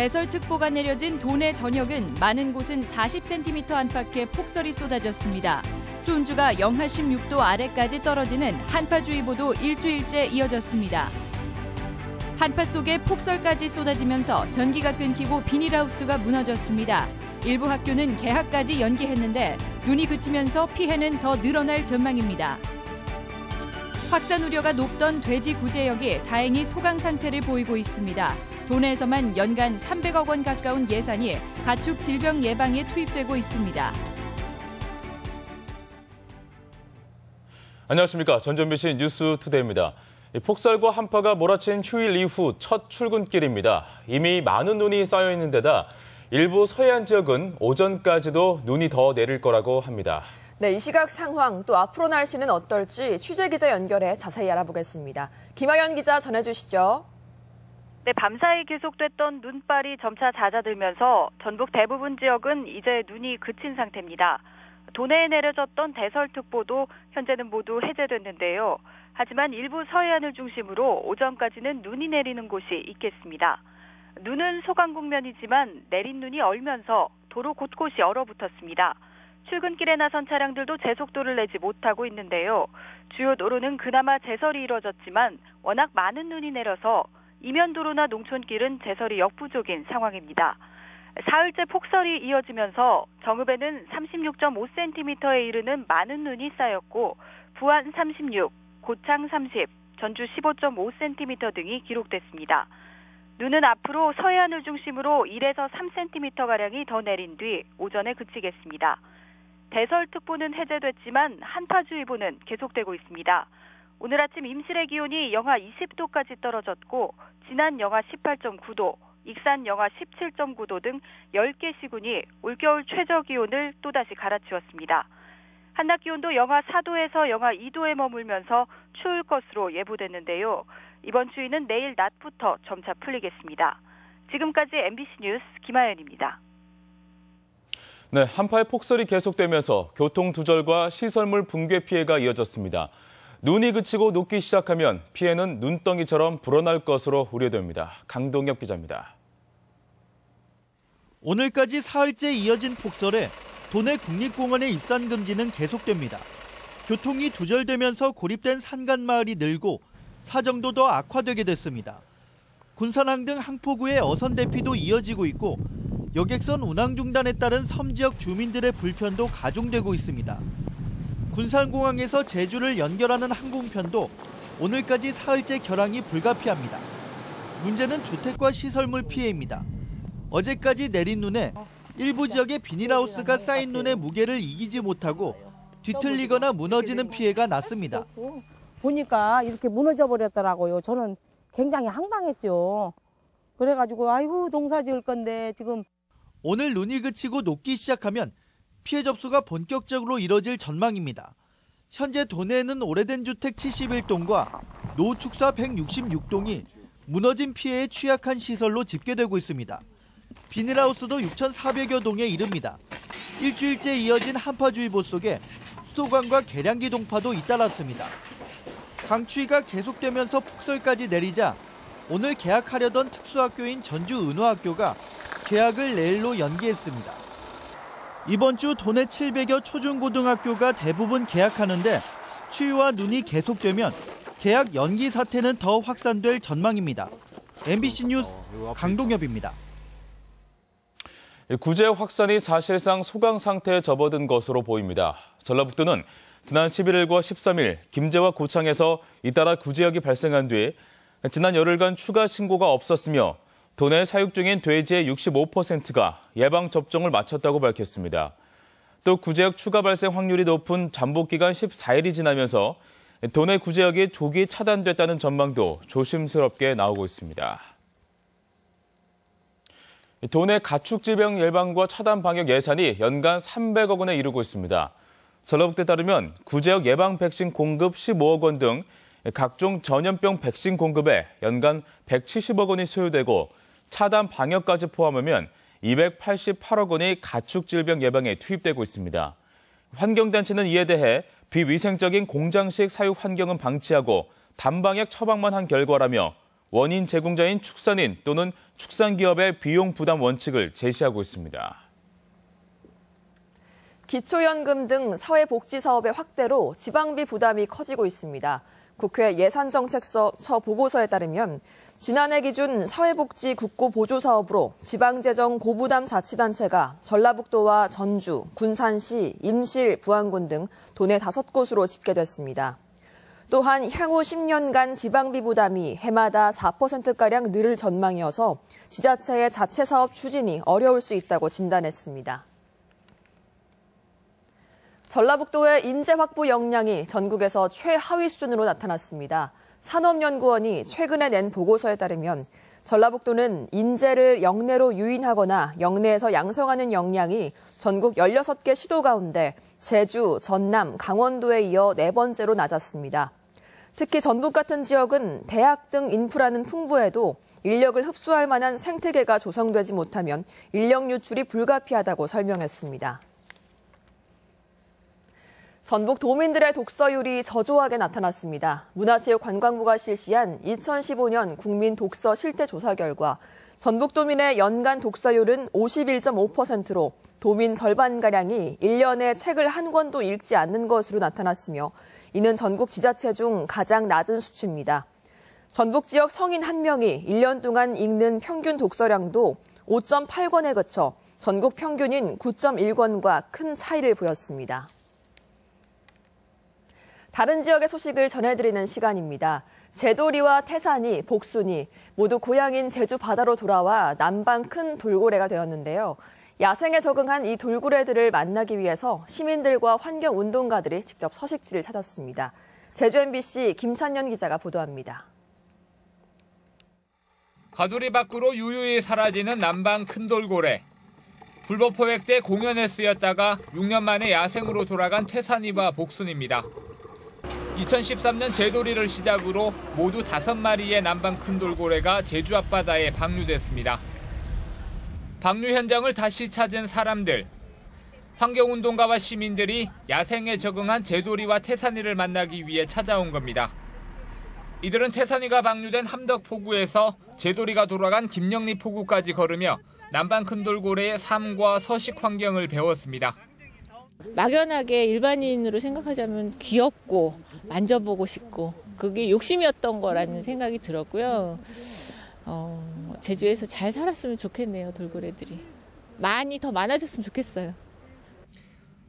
대설특보가 내려진 도내 전역은 많은 곳은 40cm 안팎의 폭설이 쏟아졌습니다. 수온주가 영하 16도 아래까지 떨어지는 한파주의보도 일주일째 이어졌습니다. 한파 속에 폭설까지 쏟아지면서 전기가 끊기고 비닐하우스가 무너졌습니다. 일부 학교는 개학까지 연기했는데 눈이 그치면서 피해는 더 늘어날 전망입니다. 확산 우려가 높던 돼지 구제역이 다행히 소강 상태를 보이고 있습니다. 도내에서만 연간 300억 원 가까운 예산이 가축 질병 예방에 투입되고 있습니다. 안녕하십니까. 전전비 씨 뉴스 투데이입니다. 폭설과 한파가 몰아친 휴일 이후 첫 출근길입니다. 이미 많은 눈이 쌓여 있는 데다 일부 서해안 지역은 오전까지도 눈이 더 내릴 거라고 합니다. 네, 이 시각 상황 또 앞으로 날씨는 어떨지 취재 기자 연결해 자세히 알아보겠습니다. 김하연 기자 전해주시죠. 네, 밤사이 계속됐던 눈발이 점차 잦아들면서 전북 대부분 지역은 이제 눈이 그친 상태입니다. 도내에 내려졌던 대설특보도 현재는 모두 해제됐는데요. 하지만 일부 서해안을 중심으로 오전까지는 눈이 내리는 곳이 있겠습니다. 눈은 소강 국면이지만 내린 눈이 얼면서 도로 곳곳이 얼어붙었습니다. 출근길에 나선 차량들도 제속도를 내지 못하고 있는데요. 주요 도로는 그나마 제설이 이뤄졌지만 워낙 많은 눈이 내려서 이면도로나 농촌길은 제설이 역부족인 상황입니다. 사흘째 폭설이 이어지면서 정읍에는 36.5cm에 이르는 많은 눈이 쌓였고 부안 36, 고창 30, 전주 15.5cm 등이 기록됐습니다. 눈은 앞으로 서해안을 중심으로 1에서 3cm가량이 더 내린 뒤 오전에 그치겠습니다. 대설특보는 해제됐지만 한파주의보는 계속되고 있습니다. 오늘 아침 임실의 기온이 영하 20도까지 떨어졌고 지난 영하 18.9도, 익산 영하 17.9도 등 10개 시군이 올겨울 최저 기온을 또다시 갈아치웠습니다. 한낮 기온도 영하 4도에서 영하 2도에 머물면서 추울 것으로 예보됐는데요. 이번 추위는 내일 낮부터 점차 풀리겠습니다. 지금까지 MBC 뉴스 김하연입니다. 네, 한파의 폭설이 계속되면서 교통 두절과 시설물 붕괴 피해가 이어졌습니다. 눈이 그치고 녹기 시작하면 피해는 눈덩이처럼 불어날 것으로 우려됩니다. 강동엽 기자입니다. 오늘까지 사흘째 이어진 폭설에 도내 국립공원의 입산 금지는 계속됩니다. 교통이 두절되면서 고립된 산간 마을이 늘고 사정도 더 악화되게 됐습니다. 군산항 등 항포구의 어선 대피도 이어지고 있고 여객선 운항 중단에 따른 섬 지역 주민들의 불편도 가중되고 있습니다. 군산공항에서 제주를 연결하는 항공편도 오늘까지 사흘째 결항이 불가피합니다. 문제는 주택과 시설물 피해입니다. 어제까지 내린 눈에 일부 지역에 비닐하우스가 쌓인 눈의 무게를 이기지 못하고 뒤틀리거나 무너지는 피해가 났습니다. 보니까 이렇게 무너져 버렸더라고요. 저는 굉장히 황당했죠. 그래가지고 아이고 농사 지을 건데 지금 오늘 눈이 그치고 녹기 시작하면 피해 접수가 본격적으로 이뤄질 전망입니다. 현재 도내에는 오래된 주택 71동과 노축사 166동이 무너진 피해에 취약한 시설로 집계되고 있습니다. 비닐하우스도 6,400여 동에 이릅니다. 일주일째 이어진 한파주의보 속에 수도관과 계량기 동파도 잇따랐습니다. 강추위가 계속되면서 폭설까지 내리자 오늘 개학하려던 특수학교인 전주 은호학교가 개학을 내일로 연기했습니다. 이번 주 도내 700여 초중고등학교가 대부분 개학하는데 추위와 눈이 계속되면 개학 연기 사태는 더 확산될 전망입니다. MBC 뉴스 강동엽입니다. 구제 확산이 사실상 소강 상태에 접어든 것으로 보입니다. 전라북도는 지난 11일과 13일 김제와 고창에서 잇따라 구제역이 발생한 뒤 지난 열흘간 추가 신고가 없었으며 도내 사육 중인 돼지의 65%가 예방접종을 마쳤다고 밝혔습니다. 또 구제역 추가 발생 확률이 높은 잠복기간 14일이 지나면서 도내 구제역이 조기 차단됐다는 전망도 조심스럽게 나오고 있습니다. 도내 가축질병 예방과 차단 방역 예산이 연간 300억 원에 이르고 있습니다. 전라북도에 따르면 구제역 예방 백신 공급 15억 원 등 각종 전염병 백신 공급에 연간 170억 원이 소요되고 차단 방역까지 포함하면 288억 원이 가축질병 예방에 투입되고 있습니다. 환경단체는 이에 대해 비위생적인 공장식 사육 환경은 방치하고 단방역 처방만 한 결과라며 원인 제공자인 축산인 또는 축산기업의 비용 부담 원칙을 제시하고 있습니다. 기초연금 등 사회복지 사업의 확대로 지방비 부담이 커지고 있습니다. 국회 예산정책처 보고서에 따르면 지난해 기준 사회복지 국고 보조 사업으로 지방재정 고부담 자치단체가 전라북도와 전주, 군산시, 임실, 부안군 등 도내 다섯 곳으로 집계됐습니다. 또한 향후 10년간 지방비 부담이 해마다 4%가량 늘을 전망이어서 지자체의 자체 사업 추진이 어려울 수 있다고 진단했습니다. 전라북도의 인재 확보 역량이 전국에서 최하위 수준으로 나타났습니다. 산업연구원이 최근에 낸 보고서에 따르면 전라북도는 인재를 영내로 유인하거나 영내에서 양성하는 역량이 전국 16개 시도 가운데 제주, 전남, 강원도에 이어 네 번째로 낮았습니다. 특히 전북 같은 지역은 대학 등 인프라는 풍부해도 인력을 흡수할 만한 생태계가 조성되지 못하면 인력 유출이 불가피하다고 설명했습니다. 전북 도민들의 독서율이 저조하게 나타났습니다. 문화체육관광부가 실시한 2015년 국민 독서 실태 조사 결과 전북 도민의 연간 독서율은 51.5%로 도민 절반가량이 1년에 책을 한 권도 읽지 않는 것으로 나타났으며 이는 전국 지자체 중 가장 낮은 수치입니다. 전북 지역 성인 1명이 1년 동안 읽는 평균 독서량도 5.8권에 그쳐 전국 평균인 9.1권과 큰 차이를 보였습니다. 다른 지역의 소식을 전해드리는 시간입니다. 제도리와 태산이, 복순이 모두 고향인 제주 바다로 돌아와 남방 큰 돌고래가 되었는데요. 야생에 적응한 이 돌고래들을 만나기 위해서 시민들과 환경운동가들이 직접 서식지를 찾았습니다. 제주 MBC 김찬년 기자가 보도합니다. 가두리 밖으로 유유히 사라지는 남방 큰 돌고래. 불법 포획 때 공연에 쓰였다가 6년 만에 야생으로 돌아간 태산이와 복순입니다. 2013년 제도리를 시작으로 모두 5마리의 남방 큰 돌고래가 제주 앞바다에 방류됐습니다. 방류 현장을 다시 찾은 사람들. 환경운동가와 시민들이 야생에 적응한 제도리와 태산이를 만나기 위해 찾아온 겁니다. 이들은 태산이가 방류된 함덕 포구에서 제도리가 돌아간 김영리 포구까지 걸으며 남방 큰 돌고래의 삶과 서식 환경을 배웠습니다. 막연하게 일반인으로 생각하자면 귀엽고 만져보고 싶고 그게 욕심이었던 거라는 생각이 들었고요. 어, 제주에서 잘 살았으면 좋겠네요, 돌고래들이. 많이 더 많아졌으면 좋겠어요.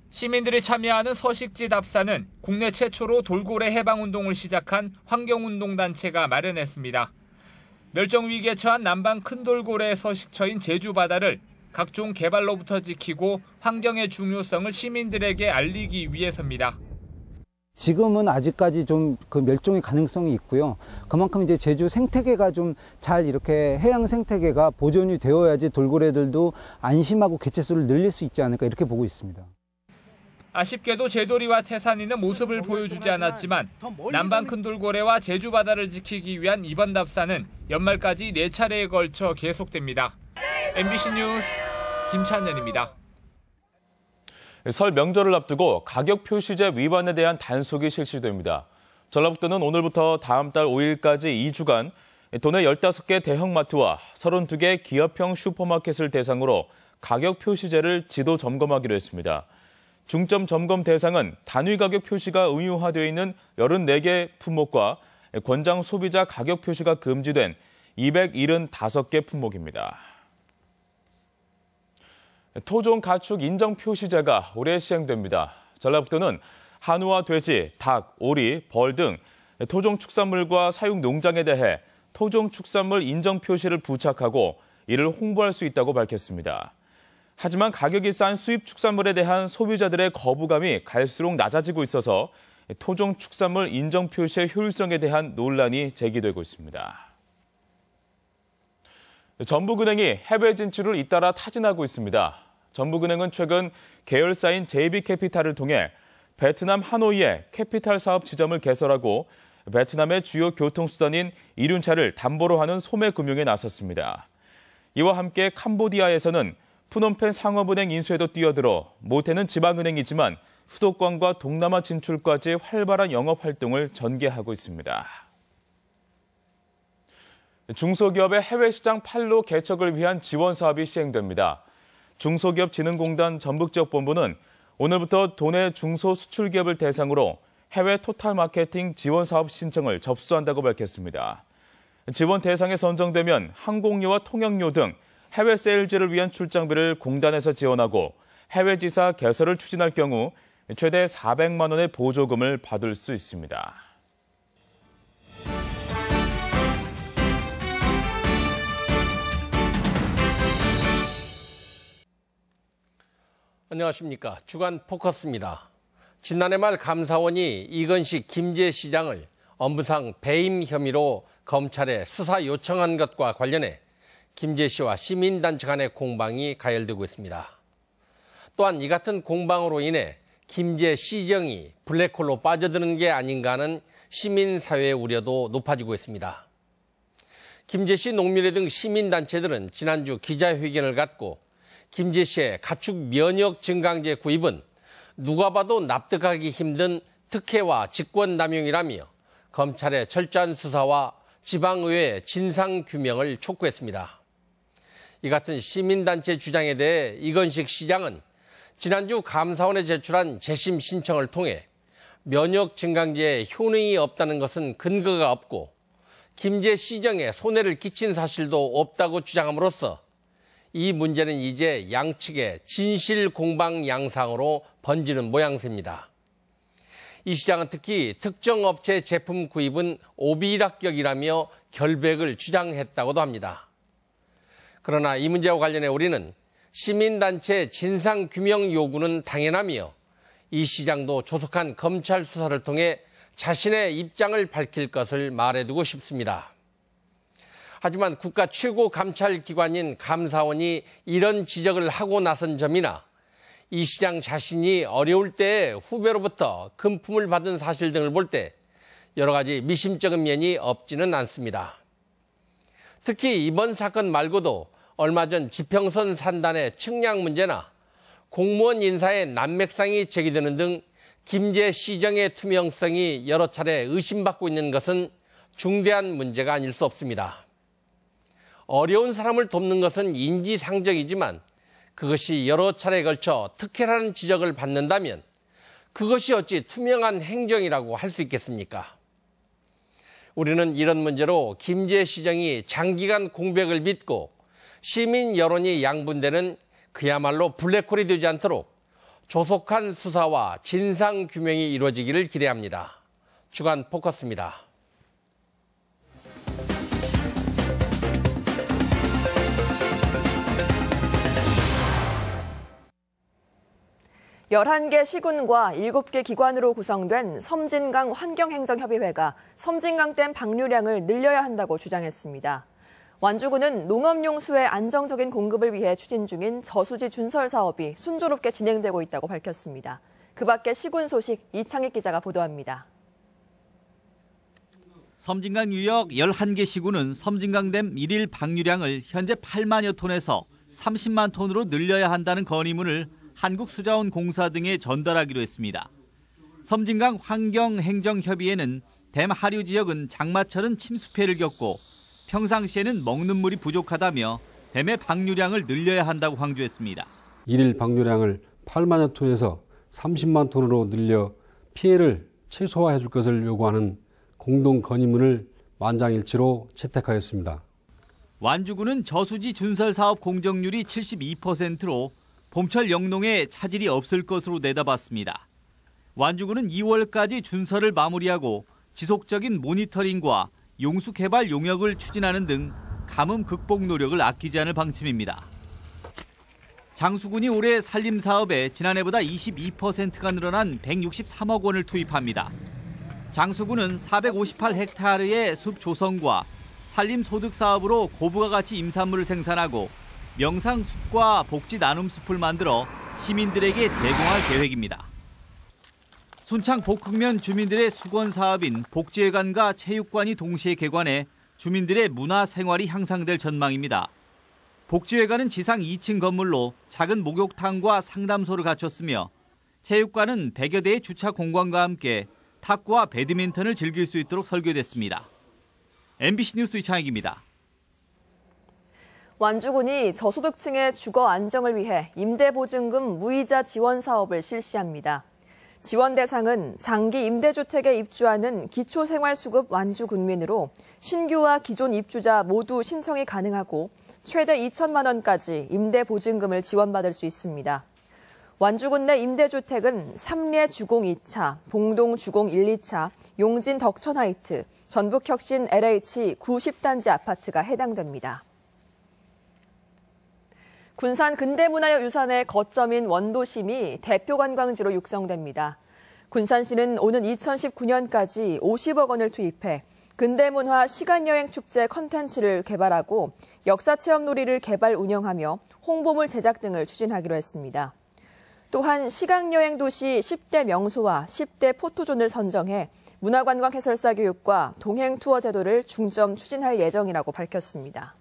시민들이 참여하는 서식지 답사는 국내 최초로 돌고래 해방운동을 시작한 환경운동단체가 마련했습니다. 멸종위기에 처한 남방 큰 돌고래 서식처인 제주 바다를 각종 개발로부터 지키고 환경의 중요성을 시민들에게 알리기 위해서입니다. 지금은 아직까지 좀 그 멸종의 가능성이 있고요. 그만큼 이제 제주 생태계가 좀 잘 이렇게 해양 생태계가 보존이 되어야지 돌고래들도 안심하고 개체수를 늘릴 수 있지 않을까 이렇게 보고 있습니다. 아쉽게도 제도리와 태산이는 모습을 보여주지 않았지만 남방 큰 돌고래와 제주 바다를 지키기 위한 이번 답사는 연말까지 네 차례에 걸쳐 계속됩니다. MBC 뉴스 김찬현입니다. 설 명절을 앞두고 가격 표시제 위반에 대한 단속이 실시됩니다. 전라북도는 오늘부터 다음 달 5일까지 2주간 도내 15개 대형마트와 32개 기업형 슈퍼마켓을 대상으로 가격 표시제를 지도 점검하기로 했습니다. 중점 점검 대상은 단위 가격 표시가 의무화되어 있는 84개 품목과 권장 소비자 가격 표시가 금지된 275개 품목입니다. 토종 가축 인정 표시제가 올해 시행됩니다. 전라북도는 한우와 돼지, 닭, 오리, 벌 등 토종 축산물과 사육 농장에 대해 토종 축산물 인정 표시를 부착하고 이를 홍보할 수 있다고 밝혔습니다. 하지만 가격이 싼 수입 축산물에 대한 소비자들의 거부감이 갈수록 낮아지고 있어서 토종 축산물 인정 표시의 효율성에 대한 논란이 제기되고 있습니다. 전북은행이 해외 진출을 잇따라 타진하고 있습니다. 전북은행은 최근 계열사인 JB캐피탈을 통해 베트남 하노이에 캐피탈 사업 지점을 개설하고 베트남의 주요 교통수단인 이륜차를 담보로 하는 소매금융에 나섰습니다. 이와 함께 캄보디아에서는 푸놈펜 상업은행 인수에도 뛰어들어 모태는 지방은행이지만 수도권과 동남아 진출까지 활발한 영업 활동을 전개하고 있습니다. 중소기업의 해외 시장 판로 개척을 위한 지원 사업이 시행됩니다. 중소기업진흥공단 전북지역본부는 오늘부터 도내 중소 수출기업을 대상으로 해외 토탈 마케팅 지원 사업 신청을 접수한다고 밝혔습니다. 지원 대상에 선정되면 항공료와 통역료 등 해외 세일즈를 위한 출장비를 공단에서 지원하고 해외 지사 개설을 추진할 경우 최대 400만 원의 보조금을 받을 수 있습니다. 안녕하십니까. 주간 포커스입니다. 지난해 말 감사원이 이건식 김제 시장을 업무상 배임 혐의로 검찰에 수사 요청한 것과 관련해 김제 씨와 시민단체 간의 공방이 가열되고 있습니다. 또한 이 같은 공방으로 인해 김제 시정이 블랙홀로 빠져드는 게 아닌가 하는 시민사회의 우려도 높아지고 있습니다. 김제 씨 농민회 등 시민단체들은 지난주 기자회견을 갖고 김재 씨의 가축 면역 증강제 구입은 누가 봐도 납득하기 힘든 특혜와 직권 남용이라며 검찰의 철저한 수사와 지방의회 진상 규명을 촉구했습니다. 이 같은 시민단체 주장에 대해 이건식 시장은 지난주 감사원에 제출한 재심 신청을 통해 면역 증강제에 효능이 없다는 것은 근거가 없고 김재 시정에 손해를 끼친 사실도 없다고 주장함으로써 이 문제는 이제 양측의 진실 공방 양상으로 번지는 모양새입니다. 이 시장은 특히 특정 업체 제품 구입은 오비락격이라며 결백을 주장했다고도 합니다. 그러나 이 문제와 관련해 우리는 시민단체 진상규명 요구는 당연하며 이 시장도 조속한 검찰 수사를 통해 자신의 입장을 밝힐 것을 말해두고 싶습니다. 하지만 국가 최고 감찰 기관인 감사원이 이런 지적을 하고 나선 점이나 이 시장 자신이 어려울 때 후배로부터 금품을 받은 사실 등을 볼 때 여러 가지 미심쩍은 면이 없지는 않습니다. 특히 이번 사건 말고도 얼마 전 지평선 산단의 측량 문제나 공무원 인사의 난맥상이 제기되는 등 김제 시정의 투명성이 여러 차례 의심받고 있는 것은 중대한 문제가 아닐 수 없습니다. 어려운 사람을 돕는 것은 인지상정이지만 그것이 여러 차례에 걸쳐 특혜라는 지적을 받는다면 그것이 어찌 투명한 행정이라고 할 수 있겠습니까? 우리는 이런 문제로 김재 시정이 장기간 공백을 믿고 시민 여론이 양분되는 그야말로 블랙홀이 되지 않도록 조속한 수사와 진상 규명이 이루어지기를 기대합니다. 주간 포커스입니다. 11개 시군과 7개 기관으로 구성된 섬진강 환경행정협의회가 섬진강댐 방류량을 늘려야 한다고 주장했습니다. 완주군은 농업용 수의 안정적인 공급을 위해 추진 중인 저수지 준설 사업이 순조롭게 진행되고 있다고 밝혔습니다. 그 밖에 시군 소식 이창익 기자가 보도합니다. 섬진강 유역 11개 시군은 섬진강댐 1일 방류량을 현재 8만여 톤에서 30만 톤으로 늘려야 한다는 건의문을 한국수자원공사 등에 전달하기로 했습니다. 섬진강 환경행정협의회는 댐 하류 지역은 장마철은 침수폐를 겪고 평상시에는 먹는 물이 부족하다며 댐의 방류량을 늘려야 한다고 강조했습니다. 일일 방류량을 8만여 톤에서 30만 톤으로 늘려 피해를 최소화해 줄 것을 요구하는 공동 건의문을 만장일치로 채택하였습니다. 완주군은 저수지 준설 사업 공정률이 72%로 봄철 영농에 차질이 없을 것으로 내다봤습니다. 완주군은 2월까지 준설을 마무리하고 지속적인 모니터링과 용수 개발 용역을 추진하는 등 가뭄 극복 노력을 아끼지 않을 방침입니다. 장수군이 올해 산림 사업에 지난해보다 22%가 늘어난 163억 원을 투입합니다. 장수군은 458헥타르의 숲 조성과 산림 소득 사업으로 고부가 가치 임산물을 생산하고 명상숲과 복지 나눔숲을 만들어 시민들에게 제공할 계획입니다. 순창 복흥면 주민들의 수건 사업인 복지회관과 체육관이 동시에 개관해 주민들의 문화 생활이 향상될 전망입니다. 복지회관은 지상 2층 건물로 작은 목욕탕과 상담소를 갖췄으며 체육관은 100여 대의 주차 공간과 함께 탁구와 배드민턴을 즐길 수 있도록 설계됐습니다. MBC 뉴스 이창익입니다. 완주군이 저소득층의 주거 안정을 위해 임대보증금 무이자 지원 사업을 실시합니다. 지원 대상은 장기 임대주택에 입주하는 기초생활수급 완주 군민으로 신규와 기존 입주자 모두 신청이 가능하고 최대 2천만 원까지 임대보증금을 지원받을 수 있습니다. 완주군 내 임대주택은 삼례 주공 2차, 봉동 주공 1, 2차, 용진 덕천 하이트, 전북혁신 LH 90단지 아파트가 해당됩니다. 군산 근대문화유산의 거점인 원도심이 대표 관광지로 육성됩니다. 군산시는 오는 2019년까지 50억 원을 투입해 근대문화 시간여행 축제 컨텐츠를 개발하고 역사체험놀이를 개발 운영하며 홍보물 제작 등을 추진하기로 했습니다. 또한 시간여행 도시 10대 명소와 10대 포토존을 선정해 문화관광 해설사 교육과 동행 투어 제도를 중점 추진할 예정이라고 밝혔습니다.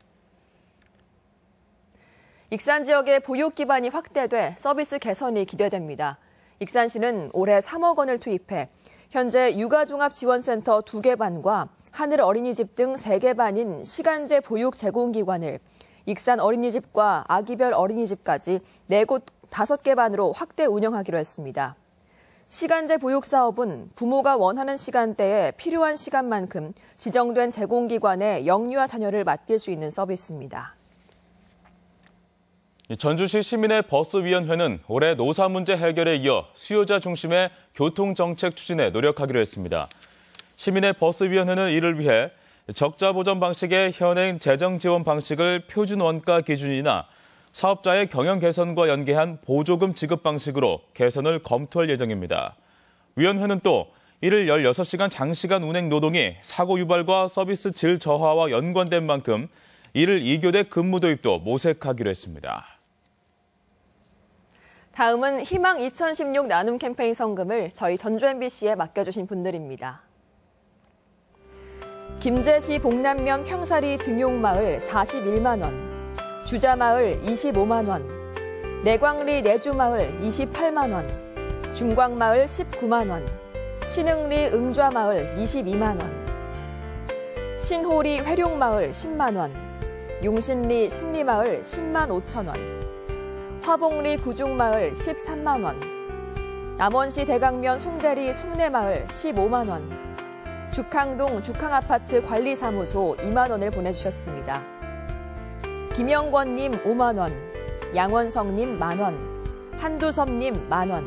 익산 지역의 보육 기반이 확대돼 서비스 개선이 기대됩니다. 익산시는 올해 3억 원을 투입해 현재 육아종합지원센터 2개 반과 하늘 어린이집 등 3개 반인 시간제 보육 제공기관을 익산 어린이집과 아기별 어린이집까지 4곳 5개 반으로 확대 운영하기로 했습니다. 시간제 보육 사업은 부모가 원하는 시간대에 필요한 시간만큼 지정된 제공기관에 영유아 자녀를 맡길 수 있는 서비스입니다. 전주시 시민의 버스위원회는 올해 노사 문제 해결에 이어 수요자 중심의 교통정책 추진에 노력하기로 했습니다. 시민의 버스위원회는 이를 위해 적자 보전 방식의 현행 재정 지원 방식을 표준 원가 기준이나 사업자의 경영 개선과 연계한 보조금 지급 방식으로 개선을 검토할 예정입니다. 위원회는 또 이를 16시간 장시간 운행 노동이 사고 유발과 서비스 질 저하와 연관된 만큼 이를 2교대 근무 도입도 모색하기로 했습니다. 다음은 희망 2016 나눔 캠페인 성금을 저희 전주 MBC에 맡겨주신 분들입니다. 김제시 복남면 평사리 등용마을 41만 원, 주자마을 25만 원, 내광리 내주마을 28만 원, 중광마을 19만 원, 신흥리 응좌마을 22만 원, 신호리 회룡마을 10만 원, 용신리 신리마을 10만 5천 원, 화봉리 구중마을 13만 원, 남원시 대강면 송대리 송내마을 15만 원, 죽항동 죽항아파트 관리사무소 2만 원을 보내주셨습니다. 김영권님 5만 원, 양원성님 만 원, 한두섭님 만 원,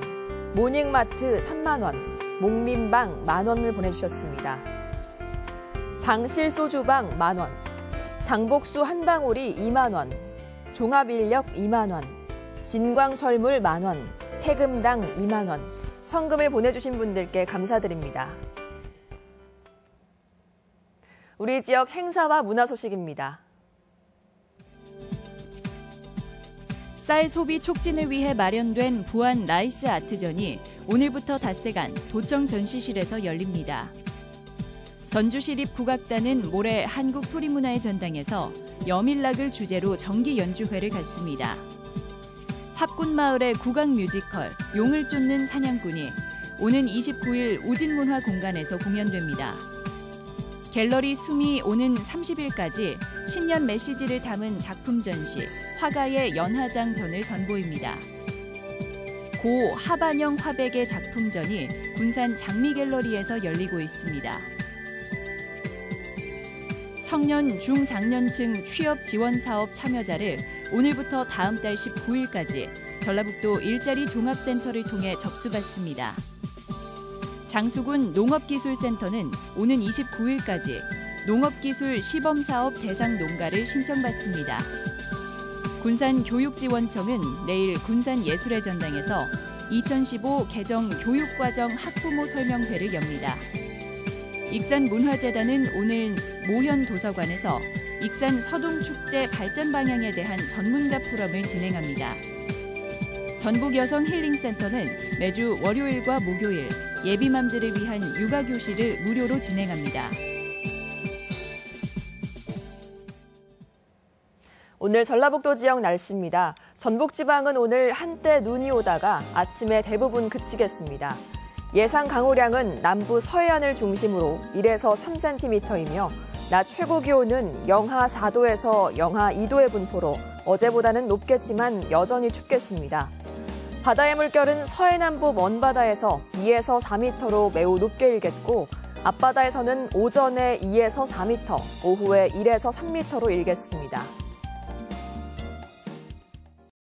모닝마트 3만 원, 목림방 만 원을 보내주셨습니다. 방실소주방 만 원, 장복수 한방울이 2만 원, 종합인력 2만 원, 진광철물 만원, 태금당 2만원, 성금을 보내주신 분들께 감사드립니다. 우리 지역 행사와 문화 소식입니다. 쌀 소비 촉진을 위해 마련된 부안 라이스 아트전이 오늘부터 닷새간 도청 전시실에서 열립니다. 전주시립 국악단은 모레 한국 소리문화의 전당에서 여밀락을 주제로 정기 연주회를 갖습니다. 합군마을의 국악 뮤지컬 용을 쫓는 사냥꾼이 오는 29일 우진문화 공간에서 공연됩니다. 갤러리 숨이 오는 30일까지 신년 메시지를 담은 작품 전시 화가의 연화장전을 선보입니다. 고 하반영 화백의 작품전이 군산 장미갤러리에서 열리고 있습니다. 청년 중장년층 취업 지원 사업 참여자를 오늘부터 다음 달 19일까지 전라북도 일자리 종합센터를 통해 접수받습니다. 장수군 농업기술센터는 오는 29일까지 농업기술 시범사업 대상 농가를 신청받습니다. 군산교육지원청은 내일 군산예술의 전당에서 2015 개정 교육과정 학부모 설명회를 엽니다. 익산문화재단은 오늘 모현 도서관에서 익산 서동축제 발전 방향에 대한 전문가 포럼을 진행합니다. 전북 여성 힐링센터는 매주 월요일과 목요일 예비맘들을 위한 육아 교실을 무료로 진행합니다. 오늘 전라북도 지역 날씨입니다. 전북 지방은 오늘 한때 눈이 오다가 아침에 대부분 그치겠습니다. 예상 강우량은 남부 서해안을 중심으로 1에서 3cm이며 낮 최고 기온은 영하 4도에서 영하 2도의 분포로 어제보다는 높겠지만 여전히 춥겠습니다. 바다의 물결은 서해남부 먼바다에서 2에서 4m로 매우 높게 일겠고 앞바다에서는 오전에 2에서 4m, 오후에 1에서 3m로 일겠습니다.